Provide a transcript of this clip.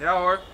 Yeah, or.